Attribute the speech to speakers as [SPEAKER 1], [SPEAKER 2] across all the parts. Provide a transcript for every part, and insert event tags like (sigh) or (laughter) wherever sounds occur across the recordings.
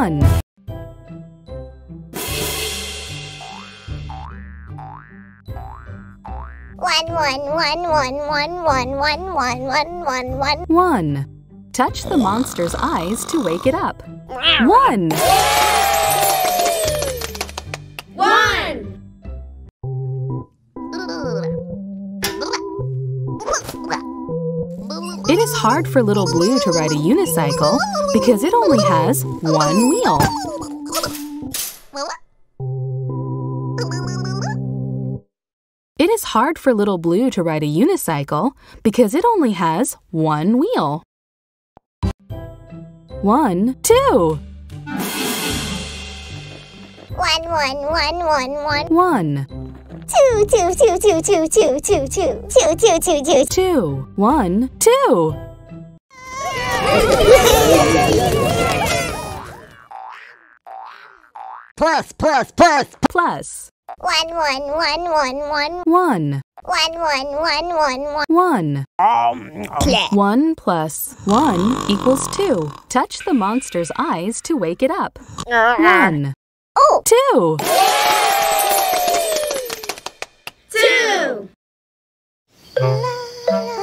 [SPEAKER 1] One.
[SPEAKER 2] One, one, one, one, one, one, one, one, one, one, one.
[SPEAKER 1] One. Touch the monster's eyes to wake it up. One.
[SPEAKER 3] One.
[SPEAKER 1] Hard for little Blue to ride a unicycle because it only has one wheel. It is hard for little Blue to ride a unicycle because it only has one wheel. One, two,
[SPEAKER 2] One, one, one, one, one.
[SPEAKER 1] one,
[SPEAKER 2] Two, two, two, two, two, two, two, two, two, two, two, two.
[SPEAKER 1] two, one, two.
[SPEAKER 4] Plus, plus, plus.
[SPEAKER 1] Plus
[SPEAKER 2] One, one, one, one, one.
[SPEAKER 1] one,
[SPEAKER 2] One, one, one, one, one.
[SPEAKER 1] one.
[SPEAKER 4] Um,
[SPEAKER 1] One plus one equals two. Touch the monster's eyes to wake it up. One,
[SPEAKER 2] Oh,
[SPEAKER 1] two.
[SPEAKER 3] Two.
[SPEAKER 2] Ah.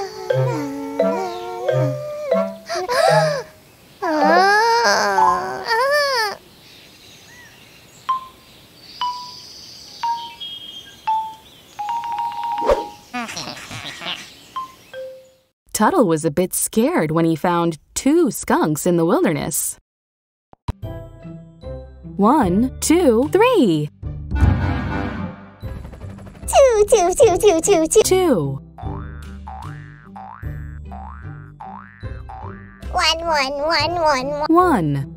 [SPEAKER 1] Tuttle was a bit scared when he found two skunks in the wilderness. One, two, three.
[SPEAKER 2] Two, two, two, two, two, two.
[SPEAKER 1] Two,
[SPEAKER 2] One, one, one, one, one.
[SPEAKER 1] one.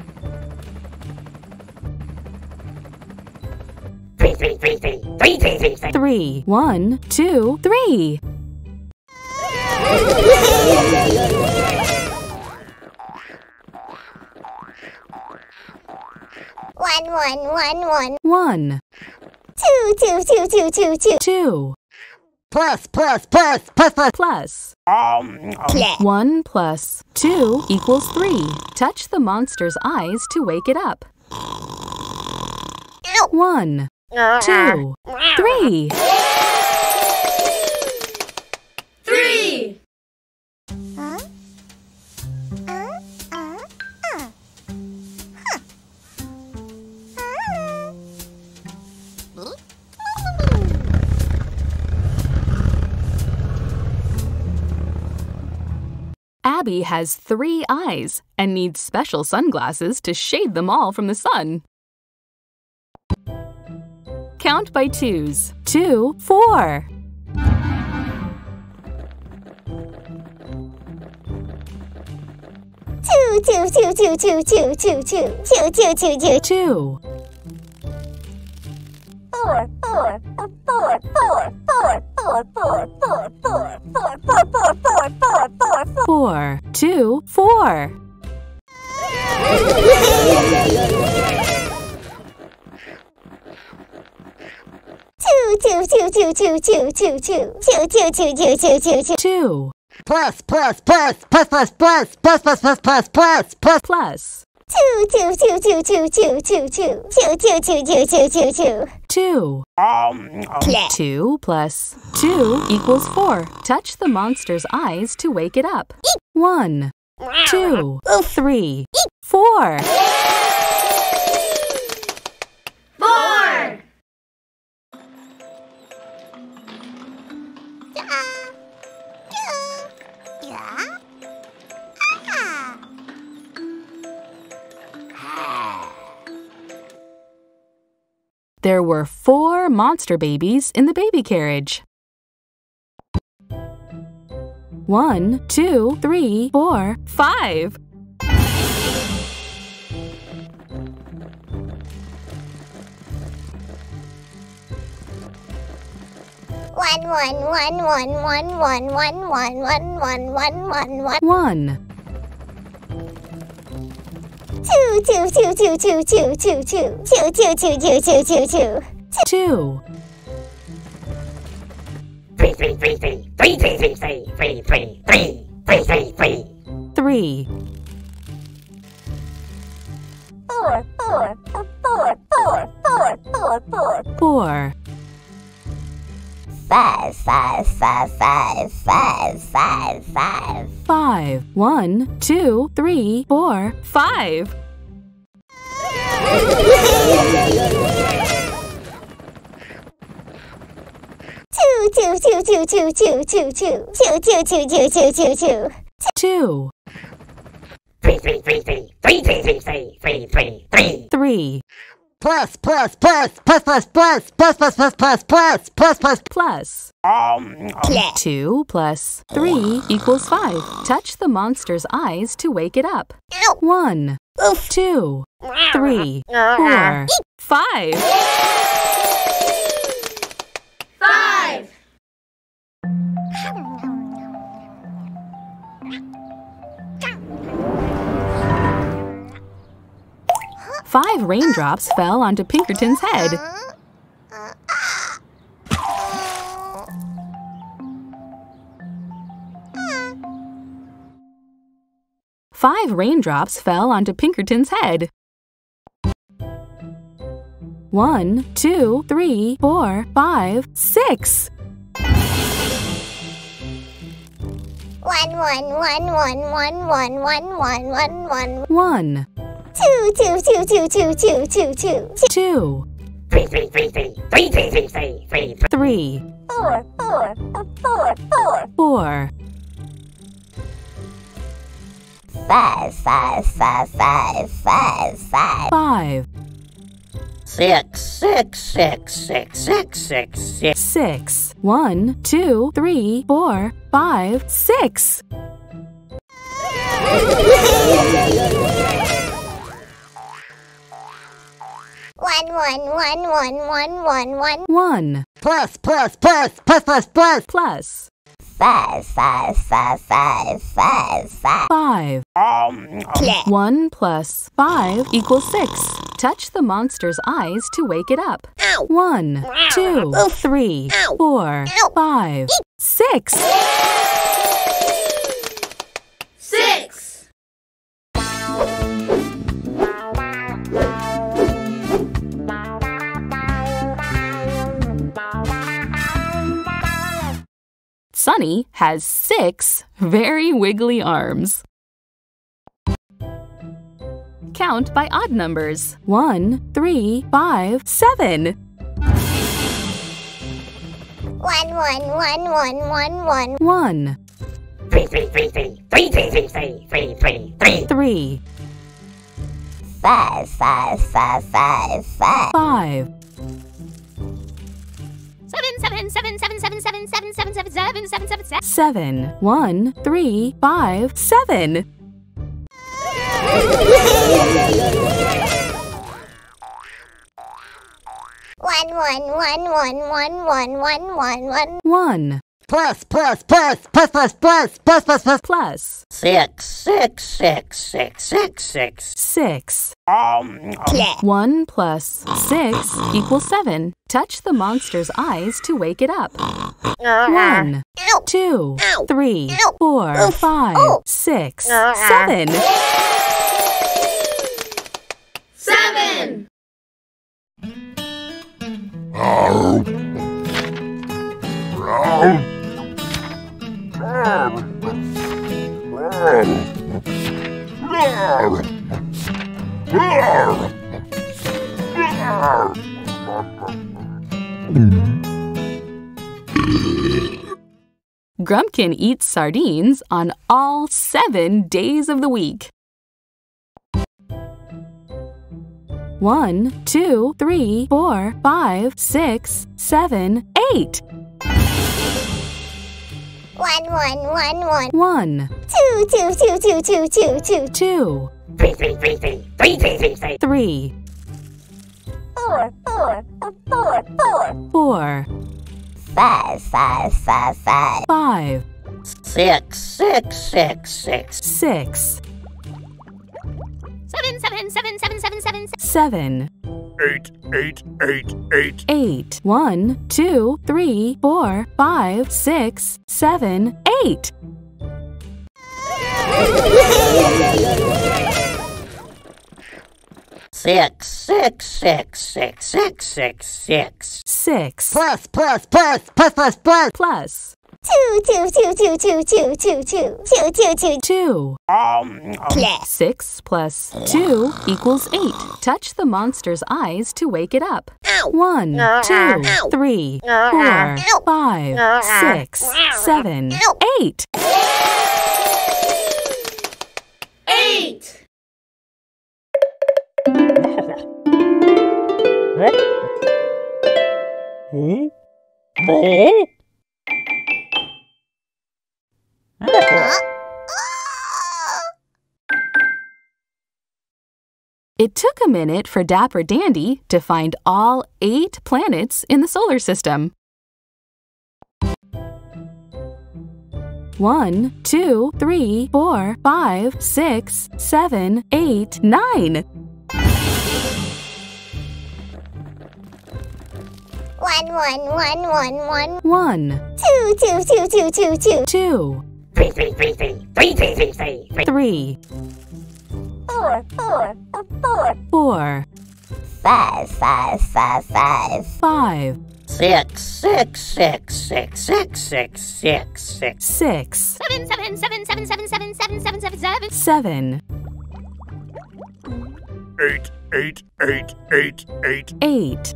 [SPEAKER 4] three, three, three, three, three, three, three, three.
[SPEAKER 1] Three. One, two, three. (laughs)
[SPEAKER 2] One, one, one, one.
[SPEAKER 1] One,
[SPEAKER 2] Two, two, two, two, two, two.
[SPEAKER 1] two.
[SPEAKER 4] Plus, plus, plus, plus, plus.
[SPEAKER 1] Plus.
[SPEAKER 4] Um, um.
[SPEAKER 1] One plus two equals three. Touch the monster's eyes to wake it up. One, uh, two, uh. three.
[SPEAKER 3] Three.
[SPEAKER 1] Abby has three eyes and needs special sunglasses to shade them all from the sun. Count by twos. Two, four.
[SPEAKER 2] Two, two, two, two, two, two, two, two, two, two, two, two.
[SPEAKER 1] Two,
[SPEAKER 2] Four, four, four, four, four, four, four, four, four, four, four, four, four, four, four, four, four.
[SPEAKER 1] Two, four.
[SPEAKER 2] Two, two, two, two, two, two, two, two, two, two, two, two, two, two, two.
[SPEAKER 1] Two.
[SPEAKER 4] plus, plus, plus, plus, plus, plus, plus, plus, plus, plus, plus, plus.
[SPEAKER 1] Plus.
[SPEAKER 2] Two, two, two, two, two, two, two, two, two, two, two, two, two, two, two.
[SPEAKER 1] Two.
[SPEAKER 4] Um,
[SPEAKER 1] Two plus two equals four. Touch the monster's eyes to wake it up. One, two, three, four.
[SPEAKER 3] Four.
[SPEAKER 1] There were four monster babies in the baby carriage. One, two, three, four, five.
[SPEAKER 2] One, one, one, one, one, one, one, one, one, one, one, one, one.
[SPEAKER 1] One,
[SPEAKER 2] Two, two, two, two, two, two, two, two, two, two, two, two, two, two, two.
[SPEAKER 1] two,
[SPEAKER 4] three, three, three, three, three, three, three, three, three, three, three, three, three, three.
[SPEAKER 1] three,
[SPEAKER 2] Four, four, four, four, four, four, four,
[SPEAKER 1] four,
[SPEAKER 2] five, five, five, five, five, five, five.
[SPEAKER 1] five. One, two, three, four, five.
[SPEAKER 2] Two, two, two, two, two, two, two, two, two, two, two, two, two, two, two.
[SPEAKER 1] Two,
[SPEAKER 5] three, three, three, three, three, three, three, three, three, three, three.
[SPEAKER 1] three,
[SPEAKER 4] Plus, plus, plus, plus, plus, plus, plus, plus, plus, plus, plus, plus, plus.
[SPEAKER 1] plus.
[SPEAKER 5] Um,
[SPEAKER 1] Two plus three equals five. Touch the monster's eyes to wake it up.
[SPEAKER 2] Ow.
[SPEAKER 1] One, two, three, four, five.
[SPEAKER 3] Five.
[SPEAKER 1] Five raindrops fell onto Pinkerton's head. Five raindrops fell onto Pinkerton's head. One, two, three, four, five, six.
[SPEAKER 2] One, one, one, one, one, one, one, one, one, one.
[SPEAKER 1] One,
[SPEAKER 2] Two, two, two, two, two, two, two, two.
[SPEAKER 1] two,
[SPEAKER 5] three, three, three, three, three, three, three, three, three, three.
[SPEAKER 2] Four, four, four, four.
[SPEAKER 1] four,
[SPEAKER 2] Five, five, five, five, five, five.
[SPEAKER 1] five,
[SPEAKER 5] Six, six, six, six, six, six, six.
[SPEAKER 1] six. One, two, three, four, five, six.
[SPEAKER 2] One, one, one, one, one, one, one.
[SPEAKER 1] One
[SPEAKER 4] Plus, plus, plus, plus, plus, plus.
[SPEAKER 1] plus
[SPEAKER 2] Five, five, five, five, five, five.
[SPEAKER 1] five.
[SPEAKER 5] Um,
[SPEAKER 1] One plus five equals six. Touch the monster's eyes to wake it up.
[SPEAKER 2] Ow.
[SPEAKER 1] One, two, three,
[SPEAKER 2] Ow.
[SPEAKER 1] four,
[SPEAKER 2] Ow.
[SPEAKER 1] five, six.
[SPEAKER 3] Six.
[SPEAKER 1] Sunny has six very wiggly arms. Count by odd numbers. One, three, five, seven.
[SPEAKER 2] One, one, one, one, one, one.
[SPEAKER 1] One,
[SPEAKER 5] three, three, three, three, three, three, three, three, three, three, three.
[SPEAKER 1] three,
[SPEAKER 2] Five, five, five, five, five.
[SPEAKER 1] five,
[SPEAKER 6] Seven, seven, seven, seven, seven, seven, seven, seven, seven, seven, seven, seven, seven.
[SPEAKER 1] One, three, five, seven.
[SPEAKER 2] One, one, one, one, one, one, one, one, one.
[SPEAKER 1] One
[SPEAKER 4] Plus, plus, plus, plus, plus, plus, plus, plus, plus.
[SPEAKER 1] plus
[SPEAKER 5] Six, six, six, six, six, six.
[SPEAKER 1] six.
[SPEAKER 5] Um,
[SPEAKER 1] One plus six equals seven. Touch the monster's eyes to wake it up. One,
[SPEAKER 2] Ow.
[SPEAKER 1] two,
[SPEAKER 2] Ow.
[SPEAKER 1] three,
[SPEAKER 2] Ow.
[SPEAKER 1] four,
[SPEAKER 2] Oof.
[SPEAKER 1] five, six, seven.
[SPEAKER 3] Seven.
[SPEAKER 1] can eat sardines on all seven days of the week. One, two, three, four, five, six, seven, eight.
[SPEAKER 2] One, one, one, one.
[SPEAKER 1] One.
[SPEAKER 2] Two, two, two, two, two, two, two.
[SPEAKER 1] Two.
[SPEAKER 5] Three, three, three, three, three, three, three, three.
[SPEAKER 1] Three.
[SPEAKER 2] Four, four, four, four.
[SPEAKER 1] Four.
[SPEAKER 2] Five, five, five, five.
[SPEAKER 1] Five.
[SPEAKER 5] Six, six, six, six.
[SPEAKER 1] six,
[SPEAKER 6] Seven, seven, seven, seven, seven, seven, seven.
[SPEAKER 1] seven,
[SPEAKER 7] eight, eight, eight, eight.
[SPEAKER 1] eight. One, two, three, four, five, six, seven, eight.
[SPEAKER 5] Six, six, six, six, six, six, six.
[SPEAKER 1] 6
[SPEAKER 4] plus, plus, plus, plus, plus, plus,
[SPEAKER 1] plus
[SPEAKER 2] Two, two, two, two, two, two, two, two, two, two, two.
[SPEAKER 1] 2.
[SPEAKER 7] Um,
[SPEAKER 1] 6 plus 2 equals 8. Touch the monster's eyes to wake it up. 1, 2, 3, 4, 5, 6, 7, 8.
[SPEAKER 3] Eight.
[SPEAKER 1] It took a minute for Dapper Dandy to find all eight planets in the solar system. One, two, three, four, five, six, seven, eight, nine.
[SPEAKER 2] One, one, one, one, one.
[SPEAKER 1] One,
[SPEAKER 2] Two, two, two, two, two, two.
[SPEAKER 1] two,
[SPEAKER 5] Three, three, three, three, three, three, three, three, three.
[SPEAKER 1] three,
[SPEAKER 2] Four, four, four.
[SPEAKER 1] four,
[SPEAKER 2] Five, five, five, five.
[SPEAKER 1] five,
[SPEAKER 5] Six, six, six, six, six, six, six, six.
[SPEAKER 1] six,
[SPEAKER 6] Seven, seven, seven, seven, seven, seven, seven, seven, seven, seven.
[SPEAKER 1] seven,
[SPEAKER 7] eight, eight, eight, eight, eight,
[SPEAKER 1] eight,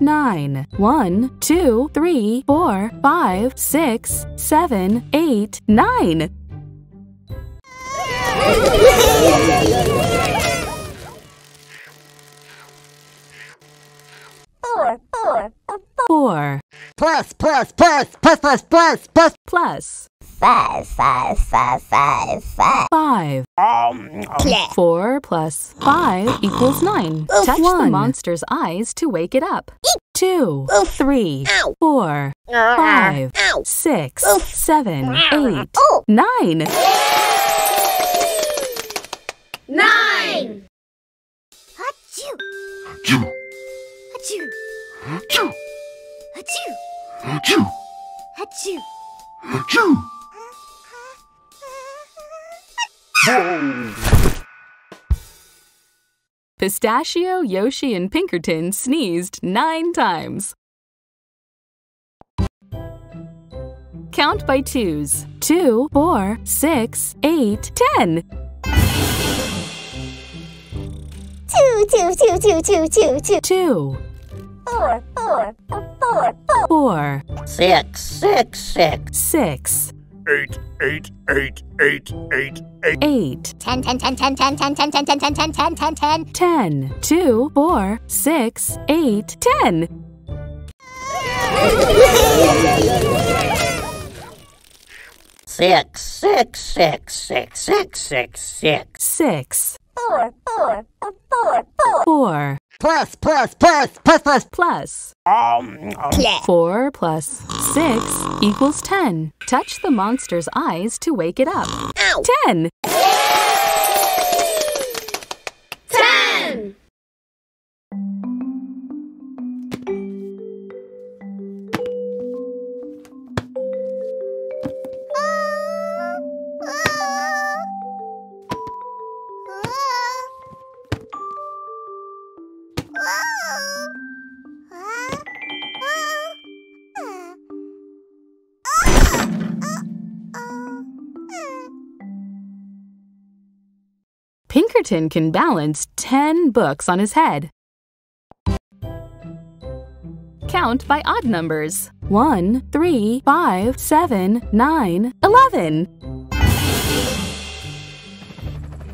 [SPEAKER 2] nine.
[SPEAKER 1] One, two, three, four, five, six, seven, eight, nine.
[SPEAKER 2] Four, four,
[SPEAKER 1] Four
[SPEAKER 4] plus, plus, plus, plus, plus, plus, plus,
[SPEAKER 1] plus
[SPEAKER 2] five, five, five, five, five.
[SPEAKER 1] five.
[SPEAKER 7] um,
[SPEAKER 1] Four plus five equals nine. Touch the monster's eyes to wake it up. Two, three, four, five, six, seven, eight,
[SPEAKER 2] Oh,
[SPEAKER 1] nine.
[SPEAKER 3] Nine.
[SPEAKER 2] achoo,
[SPEAKER 7] Choo,
[SPEAKER 2] achoo,
[SPEAKER 7] choo,
[SPEAKER 2] achoo,
[SPEAKER 7] choo,
[SPEAKER 2] achoo.
[SPEAKER 7] choo.
[SPEAKER 1] Pistachio, Yoshi, and Pinkerton sneezed nine times. Count by twos. Two, four, six, eight, ten.
[SPEAKER 2] Two, two, two, two, two, two, two.
[SPEAKER 1] Two,
[SPEAKER 2] Four, four, four, four.
[SPEAKER 1] four,
[SPEAKER 5] Six, six, six.
[SPEAKER 1] six,
[SPEAKER 7] Eight, eight, eight, eight, eight, eight.
[SPEAKER 1] eight,
[SPEAKER 2] Ten, ten, ten, ten, ten, ten, ten, ten, ten, ten, ten, ten, ten, ten.
[SPEAKER 1] ten. Two, four, six, eight, ten.
[SPEAKER 5] Six, six, six, six, six, six, six.
[SPEAKER 1] Six,
[SPEAKER 2] Four, four, four, four, four.
[SPEAKER 4] Plus, plus, plus, plus, plus,
[SPEAKER 1] plus.
[SPEAKER 7] Um,
[SPEAKER 1] um. 4 plus 6 equals 10. Touch the monster's eyes to wake it up. Ow.
[SPEAKER 3] 10!
[SPEAKER 1] Martin can balance 10 books on his head. Count by odd numbers
[SPEAKER 2] 1, 3, 5, 7, 9, 11.
[SPEAKER 1] 1,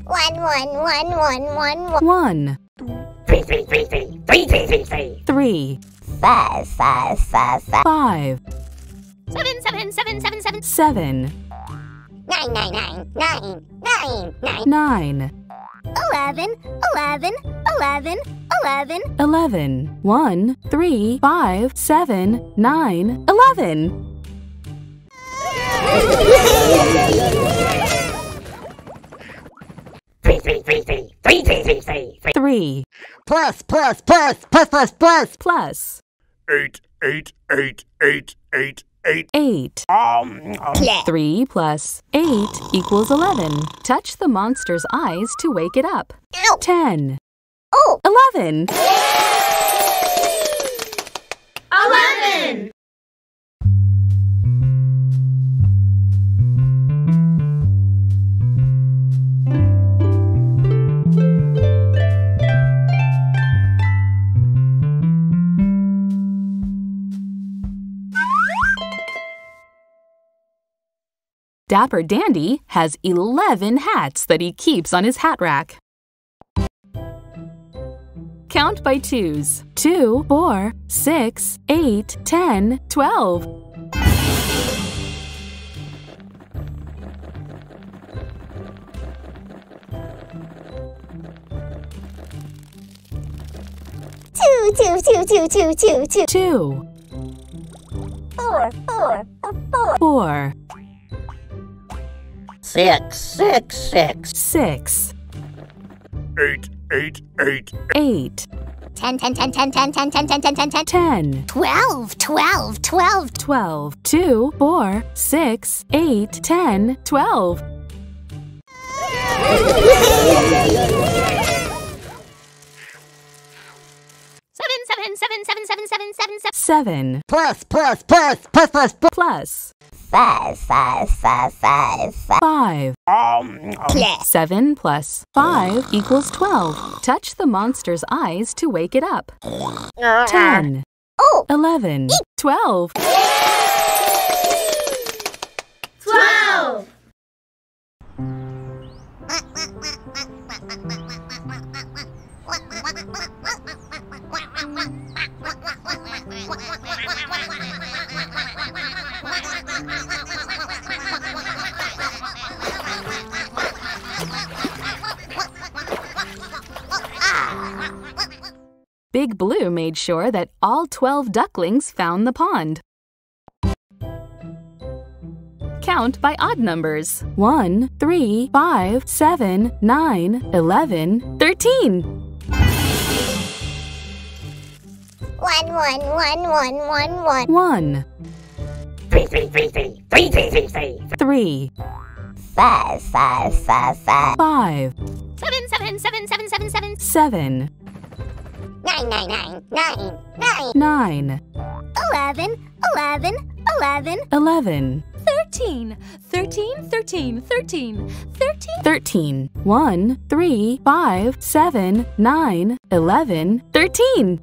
[SPEAKER 5] 1, 1, 1, 1, 1. 3, 3, 3,
[SPEAKER 1] 3,
[SPEAKER 2] 3, 3, 3, 5,
[SPEAKER 1] 5.
[SPEAKER 6] 7, 7, 7, 7, 7.
[SPEAKER 1] 7.
[SPEAKER 2] 9, 9, 9, 9, 9, 9.
[SPEAKER 1] 9.
[SPEAKER 2] Eleven, eleven, eleven, eleven.
[SPEAKER 1] eleven. One, three, five, seven, nine, eleven.
[SPEAKER 5] Three, three, three, three, three, three, three, three, three.
[SPEAKER 1] Three
[SPEAKER 4] plus, plus, plus, plus, plus, plus,
[SPEAKER 1] plus
[SPEAKER 7] eight, eight, eight, eight, eight, Eight.
[SPEAKER 1] Eight. Um, um. Three plus eight equals eleven. Touch the monster's eyes to wake it up. Ow. Ten.
[SPEAKER 2] Oh.
[SPEAKER 1] Eleven.
[SPEAKER 3] Eleven.
[SPEAKER 1] Dapper Dandy has 11 hats that he keeps on his hat rack. Count by twos. 2, 4, 6, 8, 10, 12.
[SPEAKER 2] Two, two, two, two, two, two, two.
[SPEAKER 1] 2,
[SPEAKER 2] Four, four, four,
[SPEAKER 1] 4,
[SPEAKER 5] Six, six, six.
[SPEAKER 1] 6,
[SPEAKER 7] Eight, eight, eight.
[SPEAKER 1] 8,
[SPEAKER 6] Ten, ten, ten, ten, ten, ten, ten, ten, ten, ten, ten.
[SPEAKER 1] 10,
[SPEAKER 6] Twelve, twelve, twelve.
[SPEAKER 1] 12, 2, 4, 6, 8, 10, 12.
[SPEAKER 6] Seven, seven, seven, seven, seven, seven, seven, seven.
[SPEAKER 1] 7
[SPEAKER 4] Plus, plus, plus, plus, plus, plus.
[SPEAKER 1] plus
[SPEAKER 2] five, five, five, five, five.
[SPEAKER 1] 5. 7 plus 5 equals 12. Touch the monster's eyes to wake it up. 10,
[SPEAKER 2] Oh.
[SPEAKER 1] 11, 12.
[SPEAKER 3] Twelve.
[SPEAKER 1] Made sure that all 12 ducklings found the pond. Count by odd numbers 1, 3, 5, 7, 9, 11, 13.
[SPEAKER 2] One, one, one, one, one, one.
[SPEAKER 1] 1,
[SPEAKER 5] Three, three, three, three. Three, three, three, three.
[SPEAKER 1] 3,
[SPEAKER 2] Five, five, five, five.
[SPEAKER 1] 5,
[SPEAKER 6] Seven, seven, seven, seven, seven, seven.
[SPEAKER 1] 7,
[SPEAKER 2] Nine, nine, nine, nine, nine.
[SPEAKER 1] 9,
[SPEAKER 6] Eleven, eleven, eleven.
[SPEAKER 1] 11,
[SPEAKER 6] Thirteen, thirteen, thirteen, thirteen, thirteen.
[SPEAKER 1] 13. 1, 3, 5, 7, 9, 11, 13.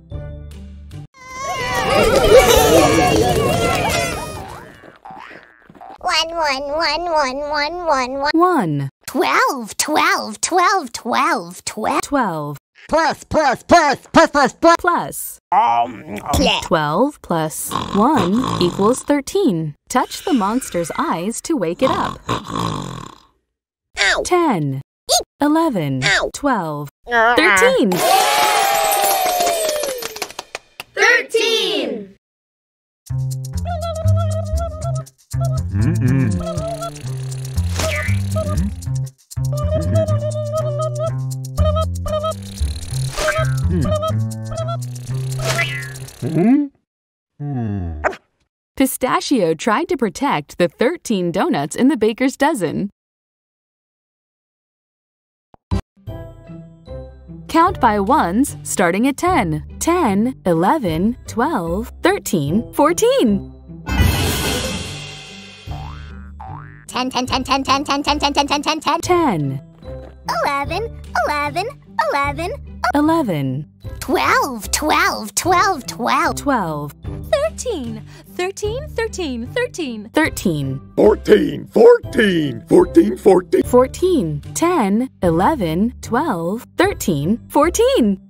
[SPEAKER 2] One, one, one, one, one, one, one.
[SPEAKER 1] 1,
[SPEAKER 6] Twelve, twelve, twelve, twelve, twelve.
[SPEAKER 1] 12,
[SPEAKER 4] plus plus plus plus plus plus
[SPEAKER 1] plus.
[SPEAKER 2] Um,
[SPEAKER 1] um. Twelve plus one equals thirteen. Touch the monster's eyes to wake it up. Ow. Ten. Eek. Eleven. Ow. Twelve. Uh.
[SPEAKER 3] Thirteen.
[SPEAKER 1] Mm (laughs) Pistachio tried to protect the 13 donuts in the baker's dozen. Count by ones starting at 10. 10, 11, 12, 13, 14.
[SPEAKER 6] 10, 10, 10, 10, 10, 10, 10, 10, 10, 10, 10. 11,
[SPEAKER 1] 11,
[SPEAKER 6] Eleven, eleven, eleven.
[SPEAKER 1] 11,
[SPEAKER 6] Twelve, twelve, twelve, twelve.
[SPEAKER 1] 12,
[SPEAKER 6] Thirteen, thirteen, thirteen, thirteen.
[SPEAKER 1] 13,
[SPEAKER 7] Fourteen, fourteen, fourteen, fourteen.
[SPEAKER 1] 14, 10, 11, 12, 13, 14.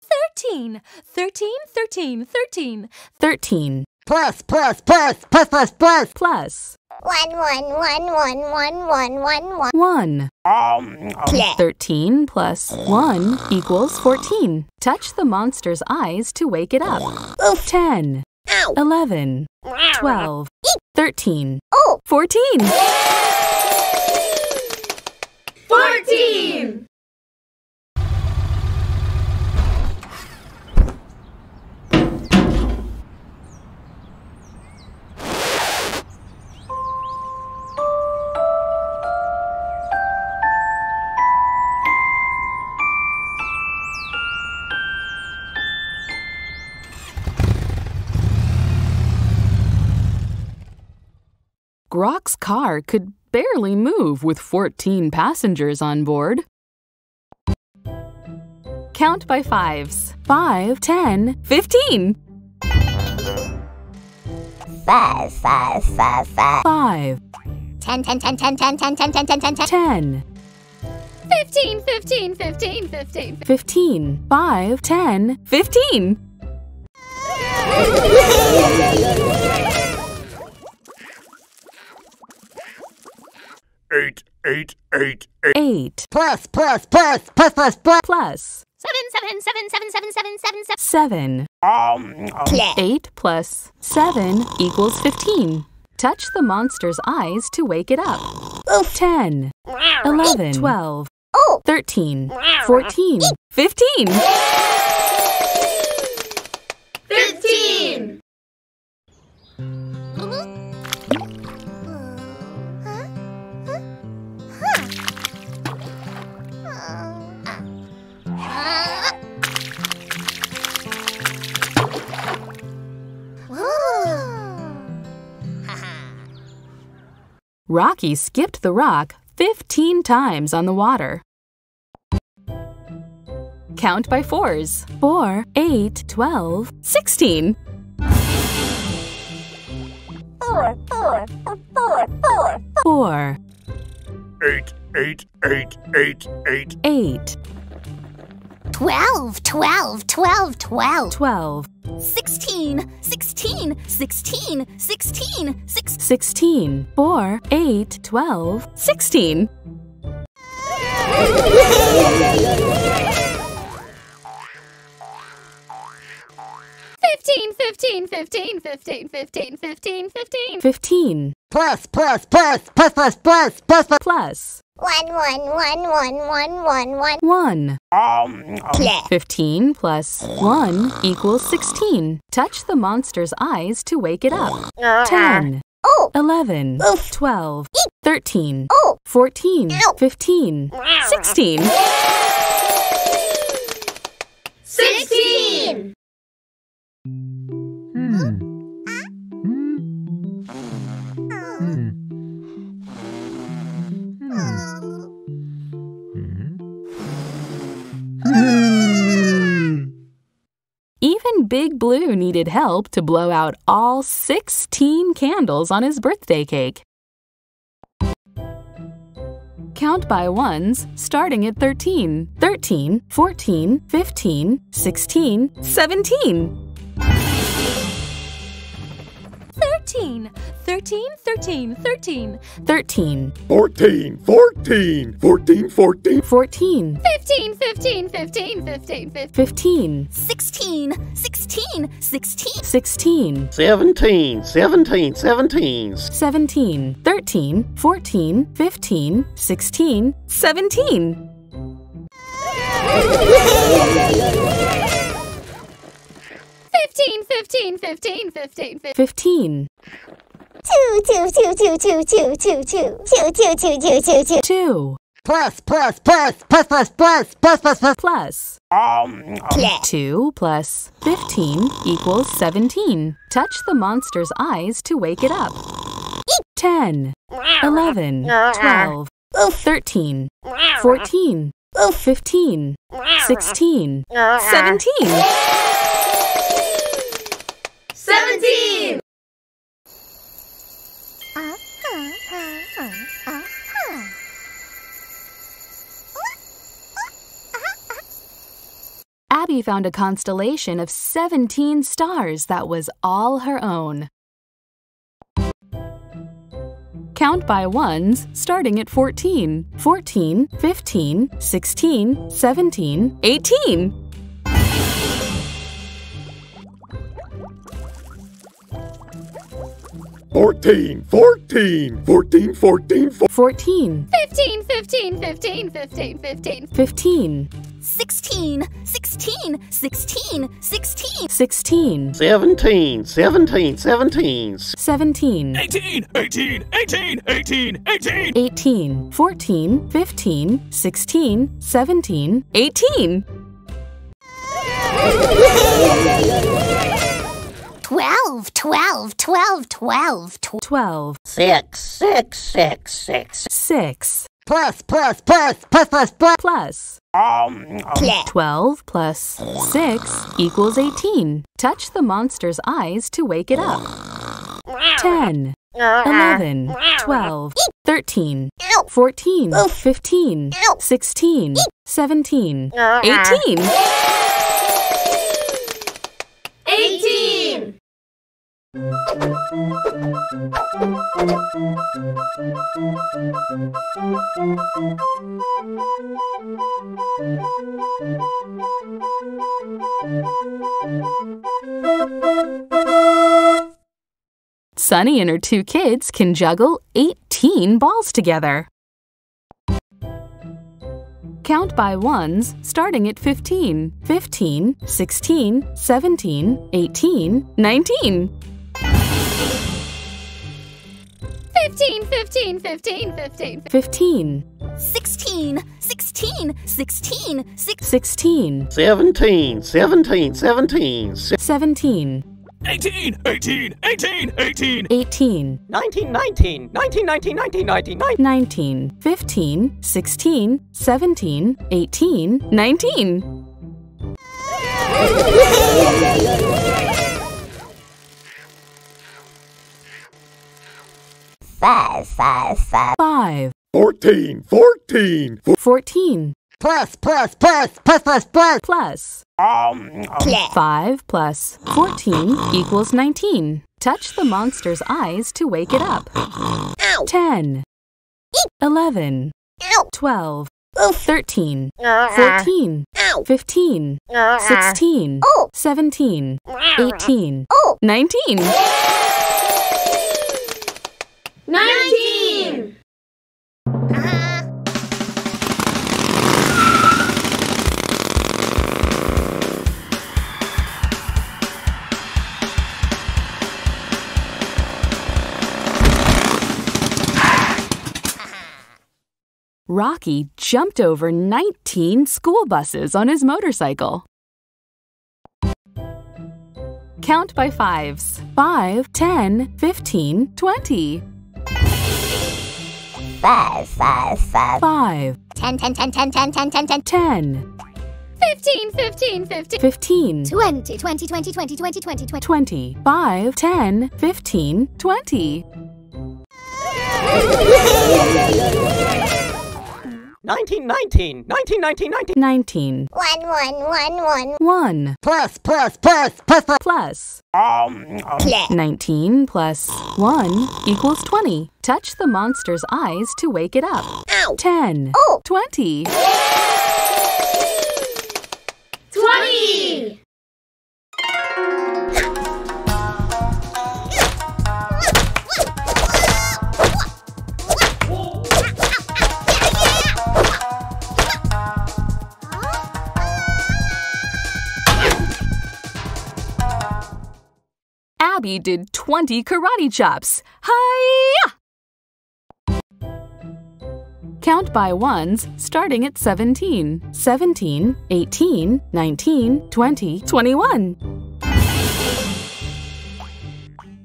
[SPEAKER 6] Thirteen, thirteen, thirteen, thirteen.
[SPEAKER 1] 13
[SPEAKER 4] Plus, plus, plus, plus, plus, plus.
[SPEAKER 1] plus
[SPEAKER 2] One, one, one, one, one, one, one, one.
[SPEAKER 1] 1. Um, um.
[SPEAKER 2] Play.
[SPEAKER 1] 13 plus 1 equals 14. Touch the monster's eyes to wake it up. 10,
[SPEAKER 2] Ow.
[SPEAKER 1] 11, 12, 13,
[SPEAKER 2] Oh.
[SPEAKER 1] 14.
[SPEAKER 3] Fourteen.
[SPEAKER 1] Grok's car could barely move with 14 passengers on board. Count by fives. 5, 10, 15. 5,
[SPEAKER 6] 5, 10, 10, 10, 10, 10, 10, 10, 10, 10, 10,
[SPEAKER 1] 10.
[SPEAKER 6] 15, 15, 15, 15.
[SPEAKER 1] 15, 5, 10, 15.
[SPEAKER 7] Eight, eight, eight, eight.
[SPEAKER 1] 8
[SPEAKER 4] Plus, plus, plus, plus, plus, plus.
[SPEAKER 1] plus
[SPEAKER 6] Seven, seven, seven, seven, seven, seven, seven, seven.
[SPEAKER 1] 7. Um, um. 8 plus 7 equals 15. Touch the monster's eyes to wake it up. 10, 11, 12,
[SPEAKER 2] Oh.
[SPEAKER 1] 13, 14, 15.
[SPEAKER 3] Fifteen.
[SPEAKER 1] Rocky skipped the rock 15 times on the water. Count by fours 4, 8, 12, 16.
[SPEAKER 2] Four, four, four, four, four.
[SPEAKER 1] 4,
[SPEAKER 7] Eight, eight, eight, eight, eight.
[SPEAKER 1] 8,
[SPEAKER 6] Twelve, twelve, twelve, twelve.
[SPEAKER 1] 12,
[SPEAKER 6] Sixteen, sixteen, sixteen, sixteen, six.
[SPEAKER 1] 16. 4, 8, 12, 16.
[SPEAKER 6] Fifteen, fifteen, fifteen, fifteen, fifteen, fifteen, fifteen.
[SPEAKER 1] 15
[SPEAKER 4] Plus, plus, plus, plus, plus, plus, plus, plus.
[SPEAKER 1] plus
[SPEAKER 2] one, one, one, one, one, one, one.
[SPEAKER 1] One. Um, um. Fifteen plus one equals sixteen. Touch the monster's eyes to wake it up. Uh-huh. Ten.
[SPEAKER 2] Oh.
[SPEAKER 1] Eleven. Oof. Twelve. Eek. Thirteen.
[SPEAKER 2] Oh.
[SPEAKER 1] Fourteen. Ow. Fifteen.
[SPEAKER 3] Sixteen. Sixteen. Hmm. hmm. hmm. hmm.
[SPEAKER 1] Even Big Blue needed help to blow out all 16 candles on his birthday cake. Count by ones, starting at 13, 13, 14, 15, 16, 17.
[SPEAKER 6] 13, 13, 13, 13,
[SPEAKER 1] 13,
[SPEAKER 7] 14, 14, 14, 14,
[SPEAKER 1] 14,
[SPEAKER 6] 15, 15, 15, 15, 15,
[SPEAKER 1] 15
[SPEAKER 6] 16, 16, 16,
[SPEAKER 1] 16,
[SPEAKER 5] 17, 17, 17,
[SPEAKER 1] 17, 13, 14, 15, 16, 17. (laughs)
[SPEAKER 6] Fifteen, fifteen, fifteen, fifteen, fifteen.
[SPEAKER 1] 15,
[SPEAKER 2] Two, two, two, two, two, two, two, two, two, two, two, two, two, two.
[SPEAKER 1] 2,
[SPEAKER 4] Plus, plus, plus, plus, plus, plus, plus, plus, plus.
[SPEAKER 1] plus 2 plus 15 equals 17. Touch the monster's eyes to wake it up. 10, 11, 12, 13, 14, 15, 16, 17.
[SPEAKER 3] Seventeen.
[SPEAKER 1] Abby found a constellation of 17 stars that was all her own. Count by ones, starting at 14, 14, 15, 16, 17, 18.
[SPEAKER 7] 14, 14, 14, 14,
[SPEAKER 1] 14,
[SPEAKER 6] 15, 15, 15, 15, 15,
[SPEAKER 1] 15,
[SPEAKER 6] 16, 16, 16, 16,
[SPEAKER 1] 16,
[SPEAKER 5] 17, 17, 17,
[SPEAKER 1] 17,
[SPEAKER 7] 18, 18, 18, 18, 18,
[SPEAKER 1] 18, 14, 15, 16, 17, 18. (laughs)
[SPEAKER 6] Twelve, twelve, twelve, twelve, twelve.
[SPEAKER 1] 12,
[SPEAKER 5] Six, six, six, six.
[SPEAKER 1] 6,
[SPEAKER 4] Plus, plus, plus, plus, plus, plus.
[SPEAKER 1] plus.
[SPEAKER 7] Um,
[SPEAKER 1] 12 plus 6 equals 18. Touch the monster's eyes to wake it up. 10, 11, 12, 13, 14, 15, 16, 17, 18. Sunny and her two kids can juggle 18 balls together. Count by ones starting at 15, 15, 16, 17, 18, 19.
[SPEAKER 6] Fifteen, fifteen, fifteen, fifteen.
[SPEAKER 1] 15,
[SPEAKER 6] Sixteen, sixteen, sixteen, six.
[SPEAKER 1] 16,
[SPEAKER 5] Seventeen, seventeen, seventeen. Si-
[SPEAKER 1] 17,
[SPEAKER 7] 18, 18, 18, 18.
[SPEAKER 1] 18,
[SPEAKER 8] 19, 19, 19, 19, 19, 19, 19.
[SPEAKER 1] 19, 15, 16, 17, 18, 19.
[SPEAKER 2] Five, five, five.
[SPEAKER 1] 5,
[SPEAKER 7] 14, 14.
[SPEAKER 1] 14,
[SPEAKER 4] Plus, plus, plus, plus, plus, plus.
[SPEAKER 1] plus.
[SPEAKER 7] Um,
[SPEAKER 1] 5 plus 14 equals 19. Touch the monster's eyes to wake it up. 10, 11, 12, 13, 14, 15, 16, 17, 18, 19.
[SPEAKER 3] Nineteen.
[SPEAKER 1] Rocky jumped over 19 school buses on his motorcycle. Count by fives 5, 10, 15, 20.
[SPEAKER 2] Five, five, five.
[SPEAKER 1] 5,
[SPEAKER 6] Ten, ten, ten, ten, ten, ten, ten, ten.
[SPEAKER 1] 10,
[SPEAKER 6] Fifteen, fifteen, fifteen.
[SPEAKER 1] 15,
[SPEAKER 6] Twenty, twenty, twenty, twenty, twenty, twenty, twenty.
[SPEAKER 1] 20, 5, 10, 15, 20.
[SPEAKER 8] 19, 19, 19, 19, 19.
[SPEAKER 1] 19,
[SPEAKER 2] One, one, one, one.
[SPEAKER 1] 1,
[SPEAKER 4] Plus, plus, plus, plus, plus.
[SPEAKER 1] plus.
[SPEAKER 7] um,
[SPEAKER 1] 19 plus 1 equals 20. Touch the monster's eyes to wake it up. 10, 20,
[SPEAKER 3] Twenty.
[SPEAKER 1] Abby did 20 karate chops. Hiya! Count by ones starting at 17, 17, 18, 19, 20, 21,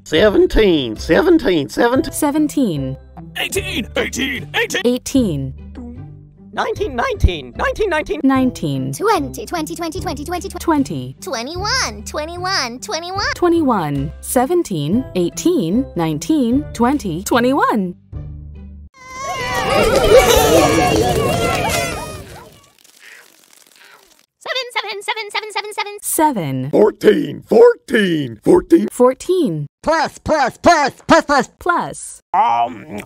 [SPEAKER 5] Seventeen, seventeen, seventeen.
[SPEAKER 1] 17,
[SPEAKER 7] 18, 18, 18.
[SPEAKER 1] 18,
[SPEAKER 8] 19, 19, 19, 19.
[SPEAKER 1] 19,
[SPEAKER 6] Twenty, twenty, twenty, twenty, twenty, twenty.
[SPEAKER 1] 20,
[SPEAKER 6] Twenty-one, twenty-one, twenty-one.
[SPEAKER 1] 21, 17, 18, 19, 20, 21. (laughs)
[SPEAKER 6] Seven, seven, seven, seven, seven, seven.
[SPEAKER 1] 7,
[SPEAKER 7] 14, 14, 14.
[SPEAKER 1] 14,
[SPEAKER 4] Plus, plus, plus, plus, plus.
[SPEAKER 1] plus.
[SPEAKER 7] Um,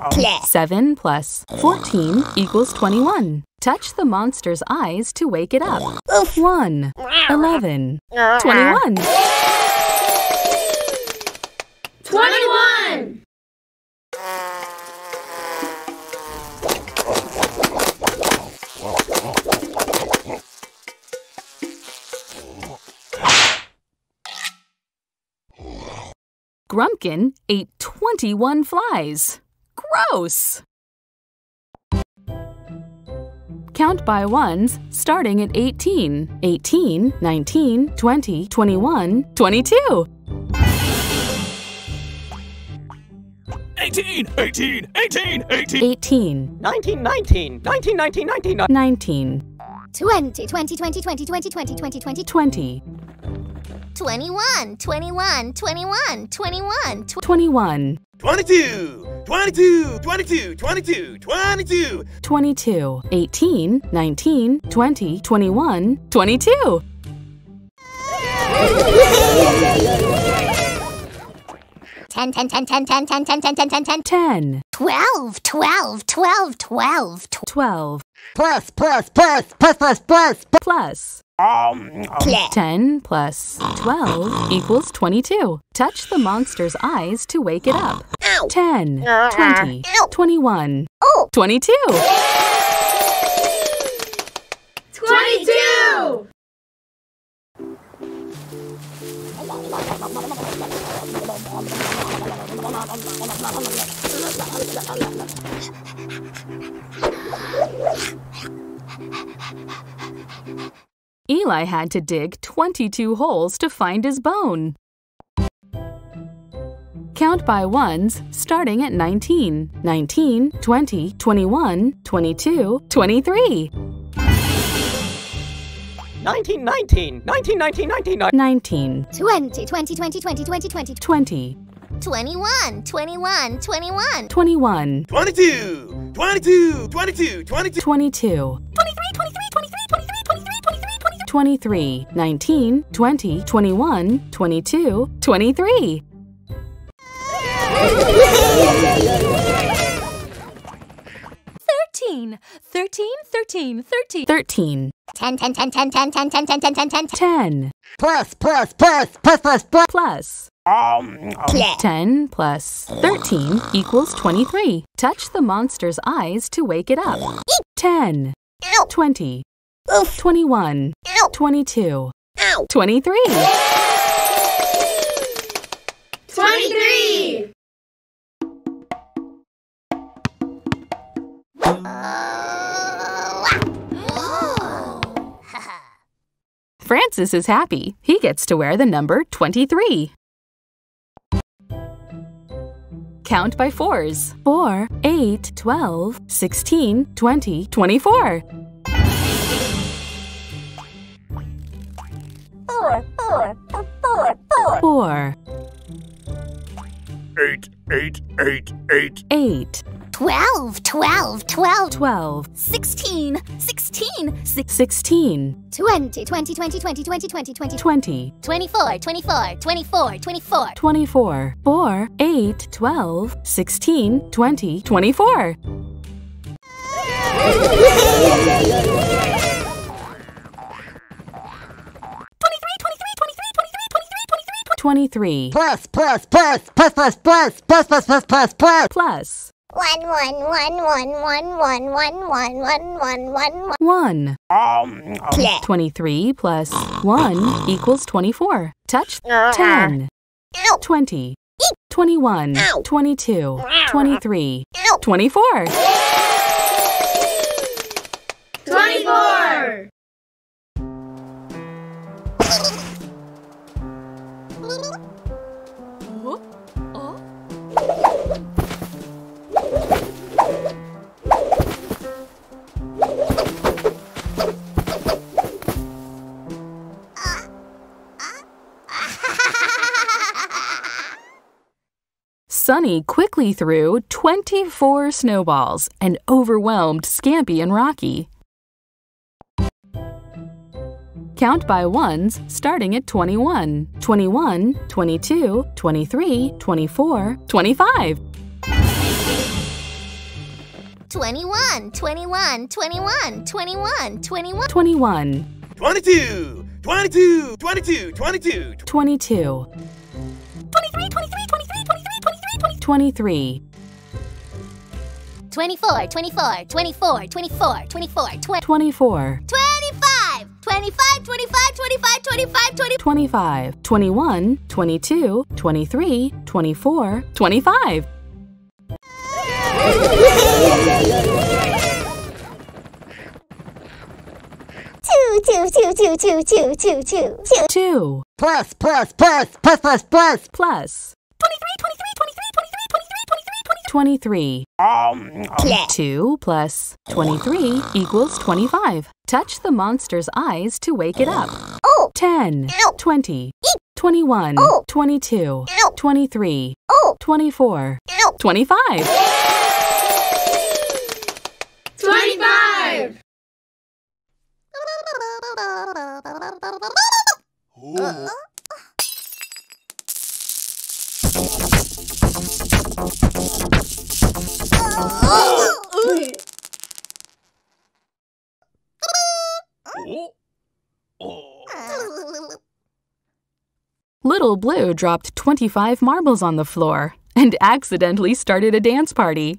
[SPEAKER 1] 7 plus 14 equals 21. Touch the monster's eyes to wake it up. 1, 11, 21.
[SPEAKER 3] Twenty-one.
[SPEAKER 1] Grumpkin ate 21 flies. Gross! Count by ones starting at 18. 18, 19, 20, 21, 22.
[SPEAKER 7] 18, 18, 18, 18.
[SPEAKER 1] 18.
[SPEAKER 8] 19, 19, 19,
[SPEAKER 1] 19, 19. 19.
[SPEAKER 6] 20, 20, 20, 20, 20, 20, 20, 20.
[SPEAKER 1] 20.
[SPEAKER 6] 21, 21, 21, 21,
[SPEAKER 1] 21,
[SPEAKER 7] 22, 22, 22, 22, 22.
[SPEAKER 1] 22, 18, 19, 20, 21, 22.
[SPEAKER 6] Ten, ten, ten, ten, ten, ten, ten, ten, ten, ten, ten.
[SPEAKER 1] 10,
[SPEAKER 6] Twelve, twelve, twelve, twelve, tw-
[SPEAKER 1] 12,
[SPEAKER 4] Plus, plus, plus, plus, plus, plus,
[SPEAKER 1] plus.
[SPEAKER 7] Um,
[SPEAKER 1] 10 plus 12 equals 22. Touch the monster's eyes to wake it up. 10, 20, 21, 22.
[SPEAKER 3] 22! (laughs)
[SPEAKER 1] Eli had to dig 22 holes to find his bone. Count by ones starting at 19, 19, 20, 21, 22, 23,
[SPEAKER 8] 19, 19, 19,
[SPEAKER 1] 19,
[SPEAKER 6] 20, 20, 20, 20, 20, 20,
[SPEAKER 1] 20,
[SPEAKER 6] 21, 21, 21,
[SPEAKER 1] 21,
[SPEAKER 7] 22, 22, 22, 22.
[SPEAKER 1] 22, 23, 19, 20, 21, 22, 23.
[SPEAKER 3] Thirteen, thirteen, thirteen, thirteen.
[SPEAKER 1] 13,
[SPEAKER 6] 10, 10, 10, 10, 10, 10, 10, 10, 10, 10, 10,
[SPEAKER 1] 10,
[SPEAKER 4] plus, plus, plus, plus, plus, plus.
[SPEAKER 1] plus.
[SPEAKER 7] Um,
[SPEAKER 1] 10 plus 13 equals 23. Touch the monster's eyes to wake it up. 10, 20, 21, 22, Ow. 23.
[SPEAKER 3] 23! (laughs)
[SPEAKER 1] Francis is happy. He gets to wear the number 23. Count by fours 4, 8, 12, 16, 20, 24.
[SPEAKER 2] four, four, four, four. Four.
[SPEAKER 1] Eight,
[SPEAKER 7] eight, eight, eight. Eight.
[SPEAKER 1] Twelve,
[SPEAKER 6] twelve, twelve. Twelve.
[SPEAKER 1] Sixteen,
[SPEAKER 6] sixteen, six.
[SPEAKER 1] Sixteen.
[SPEAKER 6] Twenty, twenty, twenty, twenty, twenty, twenty, twenty.
[SPEAKER 1] Twenty.
[SPEAKER 6] Twenty-four, twenty-four, twenty-four, twenty-four.
[SPEAKER 1] Twenty-four. Four, eight, twelve, sixteen, twenty, twenty-four. 23
[SPEAKER 4] Plus, plus, plus, plus, plus, plus, plus, plus, plus, plus, plus.
[SPEAKER 1] plus
[SPEAKER 6] one, one, one, one, one, one, one, one, one, one, one,
[SPEAKER 1] 1.
[SPEAKER 7] Um,
[SPEAKER 1] 23 plus 1 equals 24. Touch 10, 20, 21, 22, 23, 24.
[SPEAKER 3] 24!
[SPEAKER 1] Sunny quickly threw 24 snowballs and overwhelmed Scampy and Rocky. Count by ones starting at 21, 21, 22, 23, 24, 25.
[SPEAKER 6] 21, 21, 21, 21, 21,
[SPEAKER 1] 21,
[SPEAKER 7] 22, 22, 22, 22.
[SPEAKER 1] 22,
[SPEAKER 6] 23, 23, 23, 23, 23,
[SPEAKER 1] 23,
[SPEAKER 6] 24, 24, 24, 24, 24, 20,
[SPEAKER 1] 24,
[SPEAKER 6] 25, 25, 25, 25, 25, 20,
[SPEAKER 1] 25, 21, 22, 23, 24, 25.
[SPEAKER 2] two, two, two, two, two, two, two, two, two.
[SPEAKER 1] 2
[SPEAKER 4] Plus, plus, plus, plus, plus, plus.
[SPEAKER 1] plus
[SPEAKER 6] 23, 23, 23, 23, 23, 23,
[SPEAKER 1] 23.
[SPEAKER 7] Um,
[SPEAKER 1] 2 plus 23 equals 25. Touch the monster's eyes to wake it up.
[SPEAKER 6] Oh.
[SPEAKER 1] 10,
[SPEAKER 6] Ow.
[SPEAKER 1] 20, 21,
[SPEAKER 6] Oh.
[SPEAKER 1] 22,
[SPEAKER 6] Ow.
[SPEAKER 1] 23,
[SPEAKER 6] Oh.
[SPEAKER 1] 24,
[SPEAKER 6] Ow.
[SPEAKER 1] 25.
[SPEAKER 3] 25! (laughs)
[SPEAKER 1] Little Blue dropped 25 marbles on the floor and accidentally started a dance party.